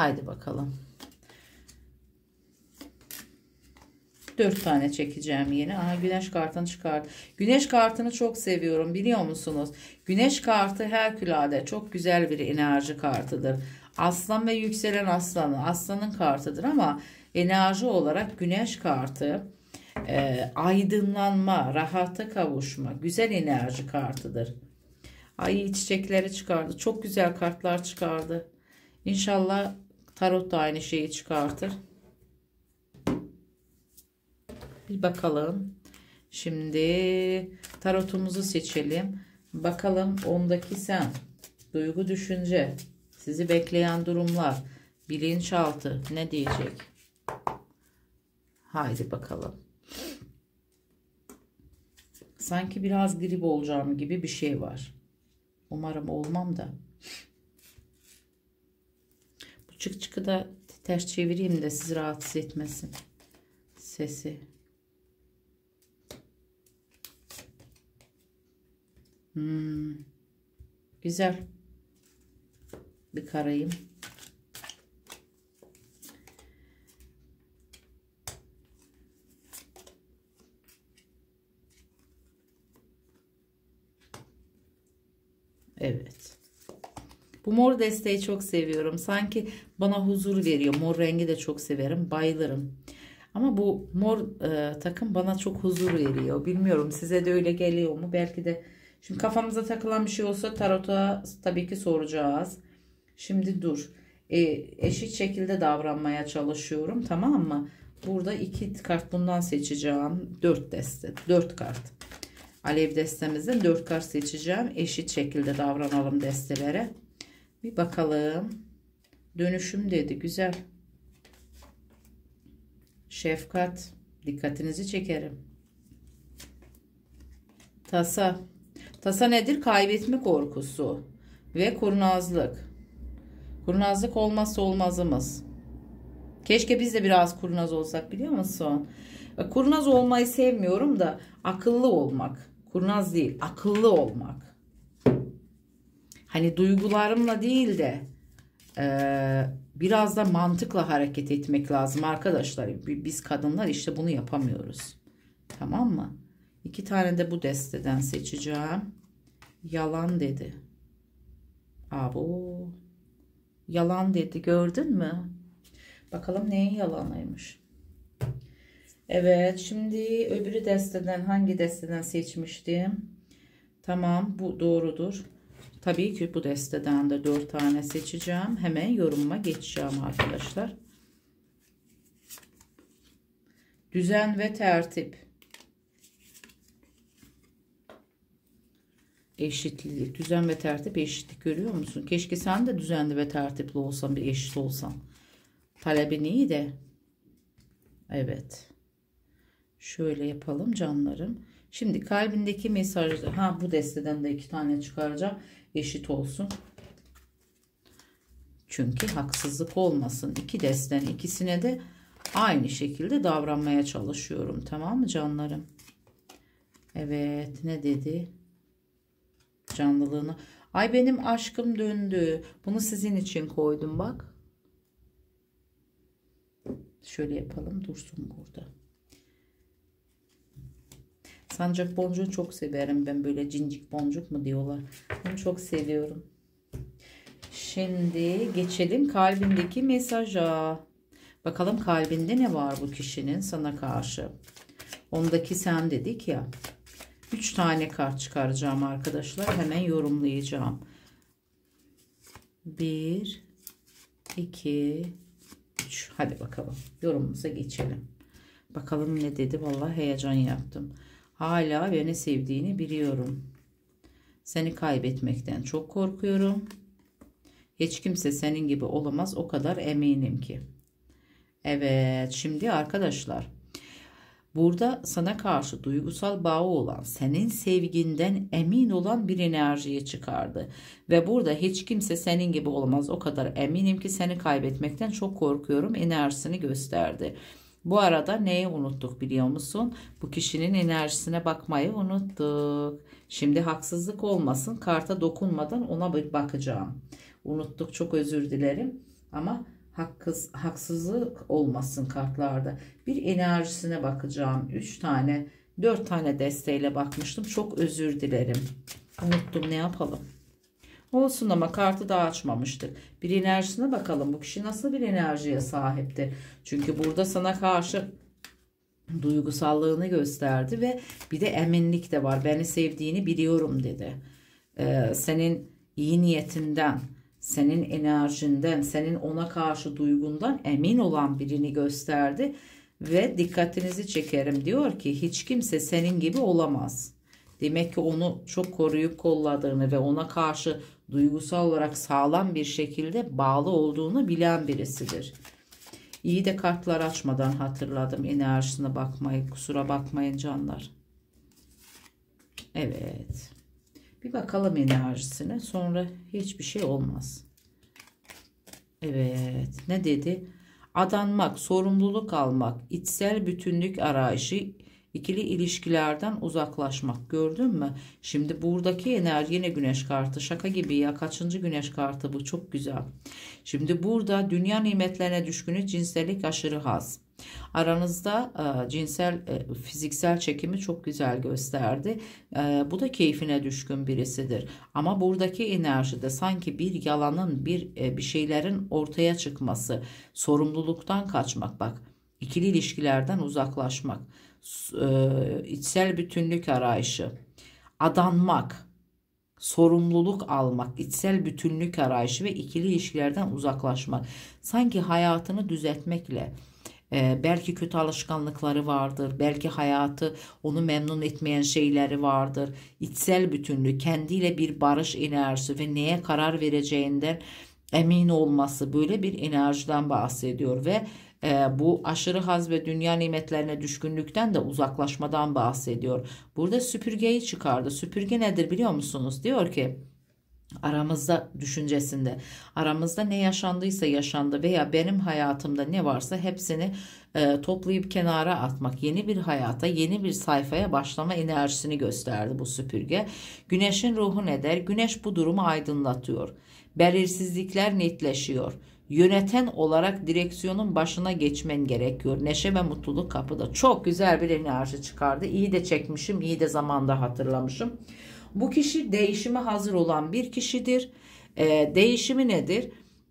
Haydi bakalım. Dört tane çekeceğim yine. Aha güneş kartını çıkart. Güneş kartını çok seviyorum biliyor musunuz? Güneş kartı Herkülade çok güzel bir enerji kartıdır. Aslan ve yükselen aslanı aslanın kartıdır ama enerji olarak güneş kartı e, aydınlanma, rahata kavuşma, güzel enerji kartıdır. Ay çiçekleri çıkardı. Çok güzel kartlar çıkardı. İnşallah tarot da aynı şeyi çıkartır. Bir bakalım. Şimdi tarotumuzu seçelim. Bakalım ondaki sen. Duygu düşünce. Sizi bekleyen durumlar. Bilinçaltı ne diyecek? Haydi bakalım. Sanki biraz grip olacağım gibi bir şey var. Umarım olmam da. Çık çıkı da ters çevireyim de sizi rahatsız etmesin. Sesi. Hmm. Güzel. Bir karayım. Evet. Bu mor desteği çok seviyorum. Sanki bana huzur veriyor. Mor rengi de çok severim. Bayılırım. Ama bu mor e, takım bana çok huzur veriyor. Bilmiyorum size de öyle geliyor mu? Belki de Şimdi kafamıza takılan bir şey olsa tarota tabii ki soracağız. Şimdi dur. E, eşit şekilde davranmaya çalışıyorum. Tamam mı? Burada iki kart bundan seçeceğim. Dört deste. Dört kart. Alev destemizden dört kart seçeceğim. Eşit şekilde davranalım destelere. Bir bakalım. Dönüşüm dedi. Güzel. Şefkat. Dikkatinizi çekerim. Tasa. Tasa nedir? Kaybetme korkusu ve kurnazlık. Kurnazlık olmazsa olmazımız. Keşke biz de biraz kurnaz olsak biliyor musun? Kurnaz olmayı sevmiyorum da akıllı olmak. Kurnaz değil, akıllı olmak. Hani duygularımla değil de e, biraz da mantıkla hareket etmek lazım arkadaşlar. Biz kadınlar işte bunu yapamıyoruz. Tamam mı? İki tane de bu desteden seçeceğim. Yalan dedi. Abo. Yalan dedi. Gördün mü? Bakalım neyin yalanıymış. Evet. Şimdi öbürü desteden hangi desteden seçmiştim? Tamam. Bu doğrudur. Tabii ki bu desteden de 4 tane seçeceğim. Hemen yorumuma geçeceğim arkadaşlar. Düzen ve tertip. eşitlik, düzen ve tertip eşitlik görüyor musun? Keşke sen de düzenli ve tertipli olsan, bir eşit olsan. Talebin iyi de. Evet. Şöyle yapalım canlarım. Şimdi kalbindeki mesaj, ha bu desteden de iki tane çıkaracağım. Eşit olsun. Çünkü haksızlık olmasın. İki desten ikisine de aynı şekilde davranmaya çalışıyorum. Tamam mı canlarım? Evet ne dedi? canlılığını. Ay benim aşkım döndü. Bunu sizin için koydum bak. Şöyle yapalım dursun burada. Sancak boncuğu çok severim ben böyle cincik boncuk mu diyorlar. Bunu çok seviyorum. Şimdi geçelim kalbindeki mesaja. Bakalım kalbinde ne var bu kişinin sana karşı. Ondaki sen dedik ya. 3 tane kart çıkaracağım arkadaşlar. Hemen yorumlayacağım. 1 2 3 Hadi bakalım. Yorumumuza geçelim. Bakalım ne dedi. Vallahi heyecan yaptım. Hala beni sevdiğini biliyorum. Seni kaybetmekten çok korkuyorum. Hiç kimse senin gibi olamaz. O kadar eminim ki. Evet. Şimdi arkadaşlar Burada sana karşı duygusal bağı olan, senin sevginden emin olan bir enerjiyi çıkardı. Ve burada hiç kimse senin gibi olmaz. O kadar eminim ki seni kaybetmekten çok korkuyorum enerjisini gösterdi. Bu arada neyi unuttuk biliyor musun? Bu kişinin enerjisine bakmayı unuttuk. Şimdi haksızlık olmasın. Karta dokunmadan ona bir bakacağım. Unuttuk çok özür dilerim. Ama haksız, haksızlık olmasın kartlarda. Bir enerjisine bakacağım. 3 tane 4 tane desteğiyle bakmıştım. Çok özür dilerim. Unuttum ne yapalım. Olsun ama kartı da açmamıştık. Bir enerjisine bakalım. Bu kişi nasıl bir enerjiye sahipti? Çünkü burada sana karşı duygusallığını gösterdi ve bir de eminlik de var. Beni sevdiğini biliyorum dedi. Ee, senin iyi niyetinden, senin enerjinden, senin ona karşı duygundan emin olan birini gösterdi ve dikkatinizi çekerim diyor ki hiç kimse senin gibi olamaz. Demek ki onu çok koruyup kolladığını ve ona karşı duygusal olarak sağlam bir şekilde bağlı olduğunu bilen birisidir. İyi de kartlar açmadan hatırladım enerjisine bakmayı. Kusura bakmayın canlar. Evet. Bir bakalım enerjisine. Sonra hiçbir şey olmaz. Evet. Ne dedi? Adanmak, sorumluluk almak, içsel bütünlük arayışı, ikili ilişkilerden uzaklaşmak. Gördün mü? Şimdi buradaki enerji yine güneş kartı. Şaka gibi ya. Kaçıncı güneş kartı bu? Çok güzel. Şimdi burada dünya nimetlerine düşkünü cinsellik aşırı haz. Aranızda e, cinsel e, fiziksel çekimi çok güzel gösterdi. E, bu da keyfine düşkün birisidir. Ama buradaki enerjide sanki bir yalanın bir e, bir şeylerin ortaya çıkması, sorumluluktan kaçmak bak. ikili ilişkilerden uzaklaşmak, e, içsel bütünlük arayışı, adanmak, sorumluluk almak, içsel bütünlük arayışı ve ikili ilişkilerden uzaklaşmak. Sanki hayatını düzeltmekle, ee, belki kötü alışkanlıkları vardır. Belki hayatı onu memnun etmeyen şeyleri vardır. İçsel bütünlük, kendiyle bir barış enerjisi ve neye karar vereceğinden emin olması böyle bir enerjiden bahsediyor ve e, bu aşırı haz ve dünya nimetlerine düşkünlükten de uzaklaşmadan bahsediyor. Burada süpürgeyi çıkardı. Süpürge nedir biliyor musunuz? Diyor ki aramızda düşüncesinde aramızda ne yaşandıysa yaşandı veya benim hayatımda ne varsa hepsini e, toplayıp kenara atmak yeni bir hayata yeni bir sayfaya başlama enerjisini gösterdi bu süpürge güneşin ruhu ne der güneş bu durumu aydınlatıyor belirsizlikler netleşiyor yöneten olarak direksiyonun başına geçmen gerekiyor. Neşe ve mutluluk kapıda. Çok güzel bir enerji çıkardı. İyi de çekmişim, iyi de zamanda hatırlamışım. Bu kişi değişime hazır olan bir kişidir. E, değişimi nedir?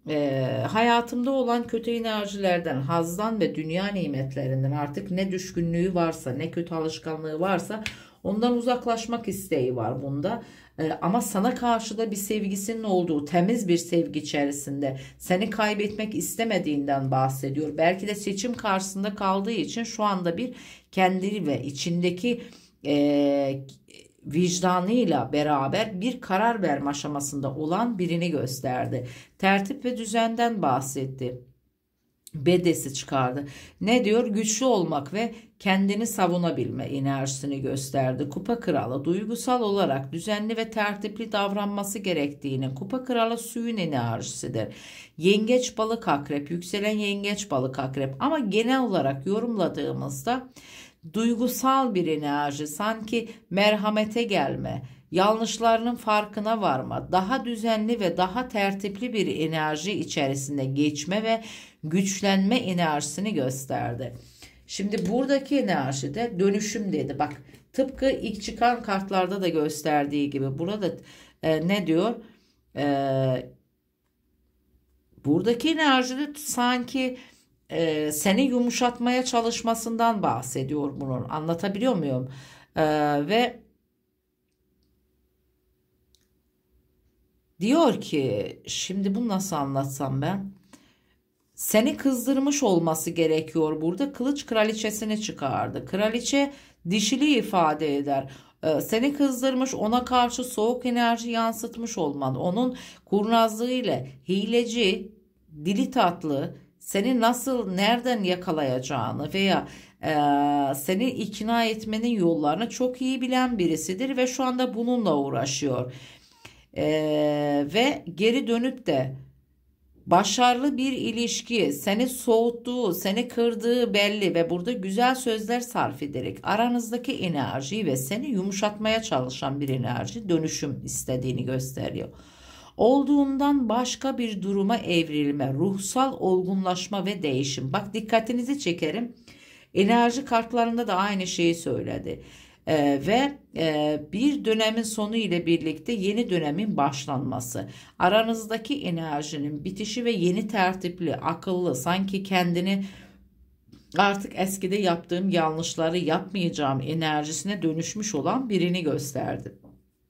E, hayatımda olan kötü enerjilerden, hazdan ve dünya nimetlerinden artık ne düşkünlüğü varsa, ne kötü alışkanlığı varsa ondan uzaklaşmak isteği var bunda. E, ama sana karşı da bir sevgisinin olduğu, temiz bir sevgi içerisinde seni kaybetmek istemediğinden bahsediyor. Belki de seçim karşısında kaldığı için şu anda bir kendi ve içindeki e, vicdanıyla beraber bir karar verme aşamasında olan birini gösterdi. Tertip ve düzenden bahsetti. Bedesi çıkardı. Ne diyor? Güçlü olmak ve kendini savunabilme enerjisini gösterdi. Kupa kralı duygusal olarak düzenli ve tertipli davranması gerektiğini kupa kralı suyun enerjisidir. Yengeç balık akrep, yükselen yengeç balık akrep ama genel olarak yorumladığımızda duygusal bir enerji, sanki merhamete gelme, yanlışlarının farkına varma, daha düzenli ve daha tertipli bir enerji içerisinde geçme ve güçlenme enerjisini gösterdi. Şimdi buradaki enerji de dönüşüm dedi. Bak tıpkı ilk çıkan kartlarda da gösterdiği gibi burada e, ne diyor? E, buradaki enerji de sanki e, seni yumuşatmaya çalışmasından bahsediyor bunun. Anlatabiliyor muyum? E, ve diyor ki şimdi bunu nasıl anlatsam ben? Seni kızdırmış olması gerekiyor burada. Kılıç kraliçesini çıkardı. Kraliçe dişili ifade eder seni kızdırmış ona karşı soğuk enerji yansıtmış olman onun kurnazlığı ile hileci dili tatlı seni nasıl nereden yakalayacağını veya e, seni ikna etmenin yollarını çok iyi bilen birisidir ve şu anda bununla uğraşıyor. E, ve geri dönüp de başarılı bir ilişki seni soğuttuğu, seni kırdığı belli ve burada güzel sözler sarf ederek aranızdaki enerjiyi ve seni yumuşatmaya çalışan bir enerji dönüşüm istediğini gösteriyor. Olduğundan başka bir duruma evrilme, ruhsal olgunlaşma ve değişim. Bak dikkatinizi çekerim. Enerji kartlarında da aynı şeyi söyledi. Ee, ve e, bir dönemin sonu ile birlikte yeni dönemin başlanması. Aranızdaki enerjinin bitişi ve yeni tertipli, akıllı, sanki kendini artık eskide yaptığım yanlışları yapmayacağım enerjisine dönüşmüş olan birini gösterdi.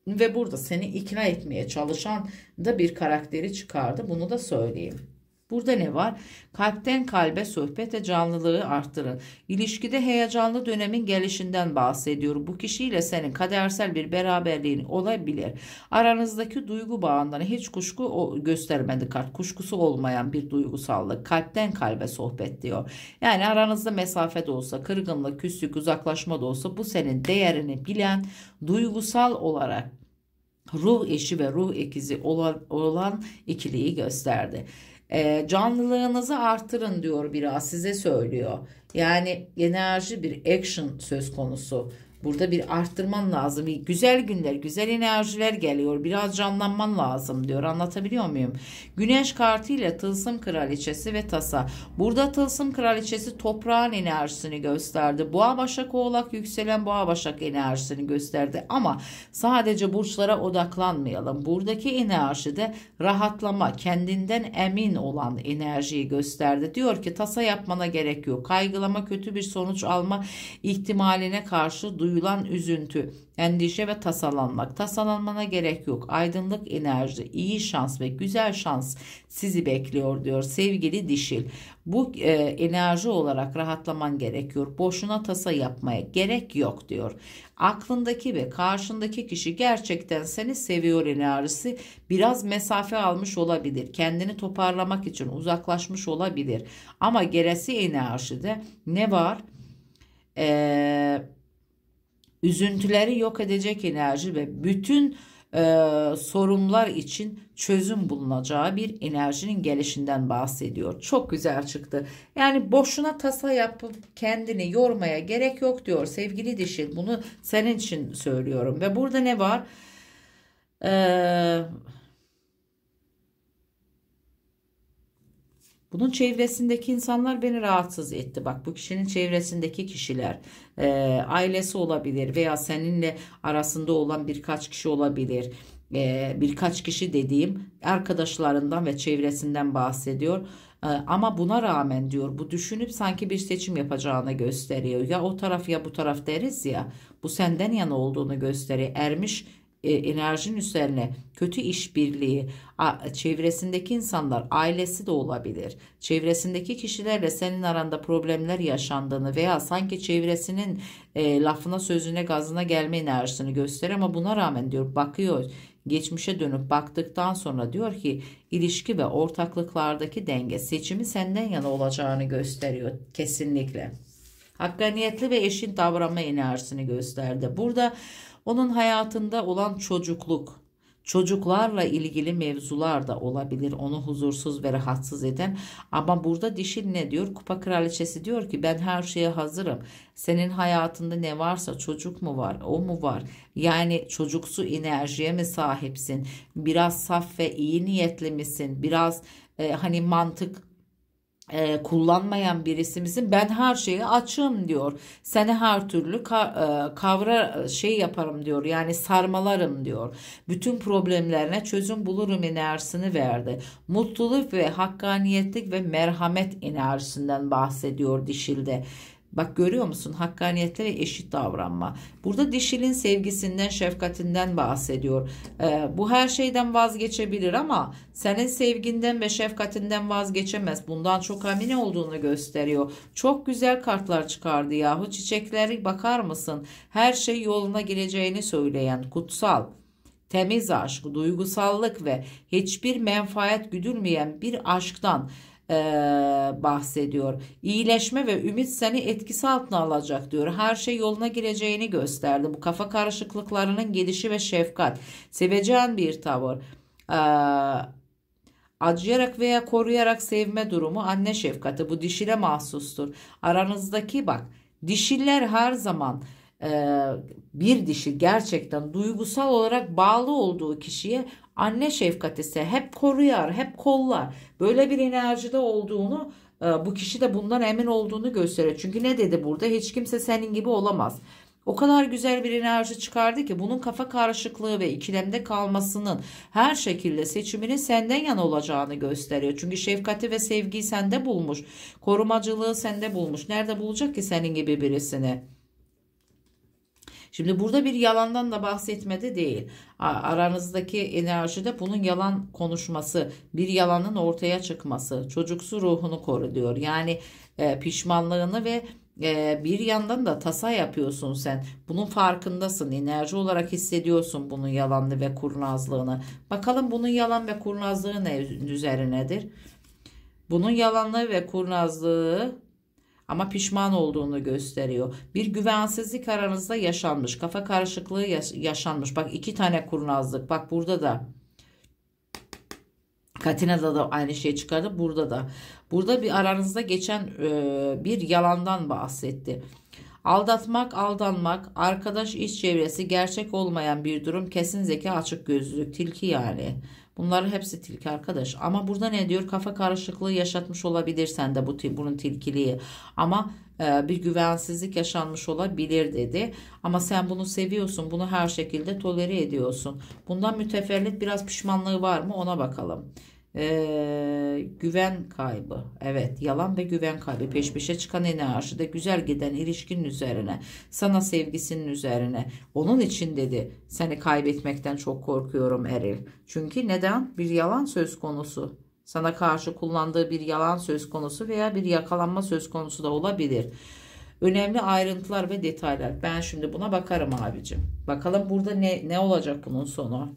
Ve burada seni ikna etmeye çalışan da bir karakteri çıkardı. Bunu da söyleyeyim. Burada ne var? Kalpten kalbe sohbete canlılığı arttırın. İlişkide heyecanlı dönemin gelişinden bahsediyor. Bu kişiyle senin kadersel bir beraberliğin olabilir. Aranızdaki duygu bağından hiç kuşku göstermedi kart. Kuşkusu olmayan bir duygusallık. Kalpten kalbe sohbet diyor. Yani aranızda mesafe de olsa, kırgınlık, küslük, uzaklaşma da olsa bu senin değerini bilen, duygusal olarak ruh eşi ve ruh ikizi olan, olan ikiliyi gösterdi. E, canlılığınızı artırın diyor biraz size söylüyor. Yani enerji bir action söz konusu. Burada bir arttırman lazım. Güzel günler, güzel enerjiler geliyor. Biraz canlanman lazım diyor. Anlatabiliyor muyum? Güneş kartı ile tılsım kraliçesi ve tasa. Burada tılsım kraliçesi toprağın enerjisini gösterdi. Boğa başak oğlak yükselen boğa başak enerjisini gösterdi. Ama sadece burçlara odaklanmayalım. Buradaki enerji de rahatlama, kendinden emin olan enerjiyi gösterdi. Diyor ki tasa yapmana gerek yok. Kaygılama kötü bir sonuç alma ihtimaline karşı duy duyulan üzüntü, endişe ve tasalanmak. Tasalanmana gerek yok. Aydınlık enerji, iyi şans ve güzel şans sizi bekliyor diyor sevgili dişil. Bu e, enerji olarak rahatlaman gerekiyor. Boşuna tasa yapmaya gerek yok diyor. Aklındaki ve karşındaki kişi gerçekten seni seviyor enerjisi biraz mesafe almış olabilir. Kendini toparlamak için uzaklaşmış olabilir. Ama gerisi enerjide ne var? Eee üzüntüleri yok edecek enerji ve bütün e, sorunlar için çözüm bulunacağı bir enerjinin gelişinden bahsediyor. Çok güzel çıktı. Yani boşuna tasa yapıp kendini yormaya gerek yok diyor sevgili dişil. Bunu senin için söylüyorum. Ve burada ne var? Eee Bunun çevresindeki insanlar beni rahatsız etti. Bak bu kişinin çevresindeki kişiler e, ailesi olabilir veya seninle arasında olan birkaç kişi olabilir. E, birkaç kişi dediğim arkadaşlarından ve çevresinden bahsediyor. E, ama buna rağmen diyor bu düşünüp sanki bir seçim yapacağını gösteriyor. Ya o taraf ya bu taraf deriz ya bu senden yana olduğunu gösteriyor. Ermiş enerjinin üzerine kötü işbirliği, çevresindeki insanlar, ailesi de olabilir. Çevresindeki kişilerle senin aranda problemler yaşandığını veya sanki çevresinin e, lafına sözüne gazına gelme enerjisini gösterir ama buna rağmen diyor bakıyor geçmişe dönüp baktıktan sonra diyor ki ilişki ve ortaklıklardaki denge seçimi senden yana olacağını gösteriyor kesinlikle. Hakkaniyetli ve eşit davranma enerjisini gösterdi. Burada onun hayatında olan çocukluk, çocuklarla ilgili mevzular da olabilir. Onu huzursuz ve rahatsız eden. Ama burada dişil ne diyor? Kupa kraliçesi diyor ki ben her şeye hazırım. Senin hayatında ne varsa çocuk mu var o mu var? Yani çocuksu enerjiye mi sahipsin? Biraz saf ve iyi niyetli misin? Biraz e, hani mantık e, kullanmayan birisi misin? Ben her şeyi açığım diyor. Seni her türlü ka, e, kavra şey yaparım diyor. Yani sarmalarım diyor. Bütün problemlerine çözüm bulurum enerjisini verdi. Mutluluk ve hakkaniyetlik ve merhamet enerjisinden bahsediyor dişilde. Bak görüyor musun? Hakkaniyetli ve eşit davranma. Burada dişilin sevgisinden, şefkatinden bahsediyor. Ee, bu her şeyden vazgeçebilir ama senin sevginden ve şefkatinden vazgeçemez. Bundan çok emin olduğunu gösteriyor. Çok güzel kartlar çıkardı yahu. Çiçekleri bakar mısın? Her şey yoluna gireceğini söyleyen kutsal temiz aşk, duygusallık ve hiçbir menfaat güdülmeyen bir aşktan e, bahsediyor. İyileşme ve ümit seni etkisi altına alacak diyor. Her şey yoluna gireceğini gösterdi. Bu kafa karışıklıklarının gelişi ve şefkat. Seveceğin bir tavır. Eee acıyarak veya koruyarak sevme durumu anne şefkati bu dişile mahsustur. Aranızdaki bak dişiller her zaman e, bir dişi gerçekten duygusal olarak bağlı olduğu kişiye anne şefkati ise hep koruyar, hep kollar. Böyle bir enerjide olduğunu e, bu kişi de bundan emin olduğunu gösteriyor. Çünkü ne dedi burada? Hiç kimse senin gibi olamaz. O kadar güzel bir enerji çıkardı ki bunun kafa karışıklığı ve ikilemde kalmasının her şekilde seçiminin senden yana olacağını gösteriyor. Çünkü şefkati ve sevgiyi sende bulmuş. Korumacılığı sende bulmuş. Nerede bulacak ki senin gibi birisini? Şimdi burada bir yalandan da bahsetmedi değil. Aranızdaki enerjide bunun yalan konuşması, bir yalanın ortaya çıkması, çocuksu ruhunu koruyor. Yani e, pişmanlığını ve e, bir yandan da tasa yapıyorsun sen. Bunun farkındasın. Enerji olarak hissediyorsun bunun yalanlı ve kurnazlığını. Bakalım bunun yalan ve kurnazlığı ne üzerinedir? Bunun yalanlığı ve kurnazlığı ama pişman olduğunu gösteriyor. Bir güvensizlik aranızda yaşanmış. Kafa karışıklığı yaşanmış. Bak iki tane kurnazlık. Bak burada da. Katina'da da aynı şey çıkardı. Burada da. Burada bir aranızda geçen e, bir yalandan bahsetti. Aldatmak, aldanmak, arkadaş iş çevresi gerçek olmayan bir durum kesin zeka açık gözlülük tilki yani. Bunların hepsi tilki arkadaş. Ama burada ne diyor? Kafa karışıklığı yaşatmış olabilirsen de bu bunun tilkiliği. Ama e, bir güvensizlik yaşanmış olabilir dedi. Ama sen bunu seviyorsun. Bunu her şekilde tolere ediyorsun. Bundan müteferrit biraz pişmanlığı var mı? Ona bakalım. Ee, güven kaybı. Evet yalan ve güven kaybı peş peşe çıkan enerjide güzel giden ilişkinin üzerine sana sevgisinin üzerine onun için dedi seni kaybetmekten çok korkuyorum Eril. Çünkü neden? Bir yalan söz konusu. Sana karşı kullandığı bir yalan söz konusu veya bir yakalanma söz konusu da olabilir. Önemli ayrıntılar ve detaylar. Ben şimdi buna bakarım abicim. Bakalım burada ne, ne olacak bunun sonu.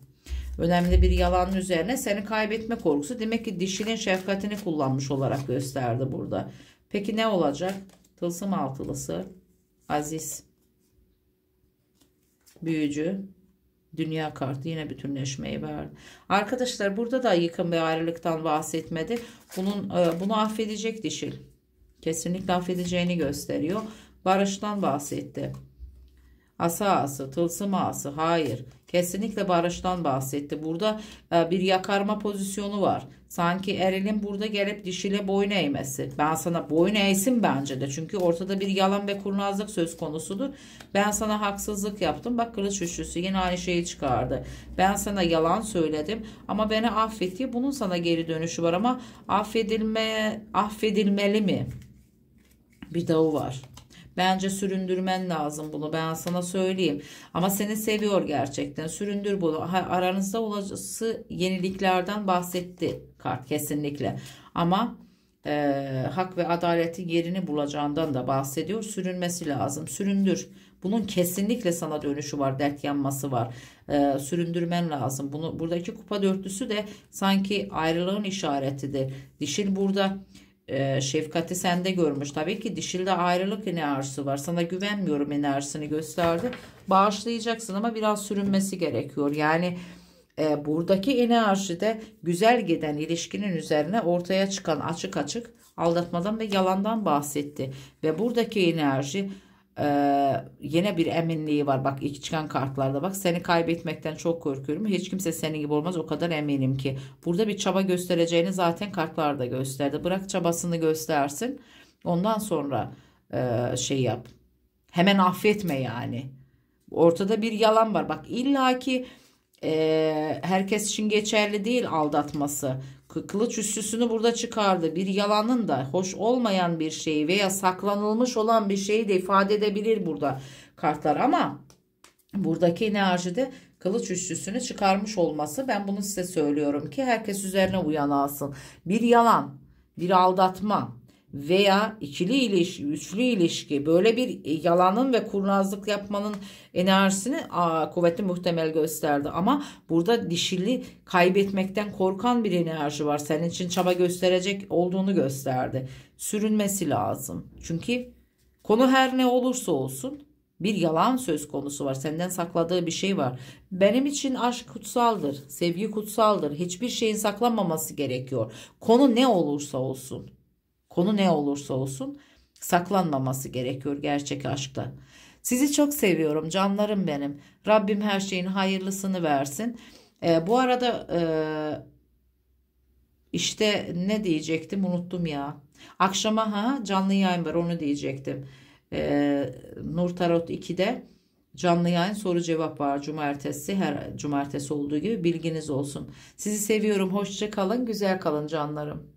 Önemli bir yalanın üzerine seni kaybetme korkusu. Demek ki dişinin şefkatini kullanmış olarak gösterdi burada. Peki ne olacak? Tılsım altılısı. Aziz. Büyücü. Dünya kartı yine bütünleşmeyi verdi. Arkadaşlar burada da yıkım ve ayrılıktan bahsetmedi. Bunun e, bunu affedecek dişil. Kesinlikle affedeceğini gösteriyor. Barıştan bahsetti. Asa ası, tılsım ası. Hayır. Kesinlikle barıştan bahsetti. Burada e, bir yakarma pozisyonu var. Sanki Eril'in burada gelip dişiyle boyun eğmesi. Ben sana boyun eğsin bence de. Çünkü ortada bir yalan ve kurnazlık söz konusudur. Ben sana haksızlık yaptım. Bak kılıç üçlüsü yine aynı şeyi çıkardı. Ben sana yalan söyledim ama beni affetti. Bunun sana geri dönüşü var ama affedilmeye affedilmeli mi? Bir de var. Bence süründürmen lazım bunu ben sana söyleyeyim. Ama seni seviyor gerçekten. Süründür bunu. Aranızda olası yeniliklerden bahsetti kart kesinlikle. Ama e, hak ve adaletin yerini bulacağından da bahsediyor. Sürünmesi lazım. Süründür. Bunun kesinlikle sana dönüşü var, dert yanması var. Ee, süründürmen lazım. Bunu buradaki kupa dörtlüsü de sanki ayrılığın işaretidir. Dişil burada e, şefkati sende görmüş. Tabii ki dişilde ayrılık enerjisi var. Sana güvenmiyorum enerjisini gösterdi. Bağışlayacaksın ama biraz sürünmesi gerekiyor. Yani e, buradaki enerjide güzel giden ilişkinin üzerine ortaya çıkan açık açık aldatmadan ve yalandan bahsetti. Ve buradaki enerji ee, yine bir eminliği var. Bak ilk çıkan kartlarda bak seni kaybetmekten çok korkuyorum. Hiç kimse senin gibi olmaz o kadar eminim ki. Burada bir çaba göstereceğini zaten kartlarda gösterdi. Bırak çabasını göstersin. Ondan sonra e, şey yap. Hemen affetme yani. Ortada bir yalan var. Bak illaki e, herkes için geçerli değil aldatması. Kılıç üstüsünü burada çıkardı. Bir yalanın da hoş olmayan bir şeyi veya saklanılmış olan bir şeyi de ifade edebilir burada kartlar ama buradaki enerjide kılıç üstüsünü çıkarmış olması ben bunu size söylüyorum ki herkes üzerine uyan alsın. Bir yalan, bir aldatma veya ikili ilişki, üçlü ilişki böyle bir yalanın ve kurnazlık yapmanın enerjisini aa, kuvvetli muhtemel gösterdi. Ama burada dişili kaybetmekten korkan bir enerji var. Senin için çaba gösterecek olduğunu gösterdi. Sürünmesi lazım. Çünkü konu her ne olursa olsun bir yalan söz konusu var. Senden sakladığı bir şey var. Benim için aşk kutsaldır. Sevgi kutsaldır. Hiçbir şeyin saklanmaması gerekiyor. Konu ne olursa olsun. Konu ne olursa olsun saklanmaması gerekiyor gerçek aşkta. Sizi çok seviyorum canlarım benim. Rabbim her şeyin hayırlısını versin. Ee, bu arada e, işte ne diyecektim unuttum ya. Akşama ha canlı yayın var onu diyecektim. Ee, Nur Tarot 2'de canlı yayın soru cevap var cumartesi her cumartesi olduğu gibi bilginiz olsun. Sizi seviyorum hoşça kalın güzel kalın canlarım.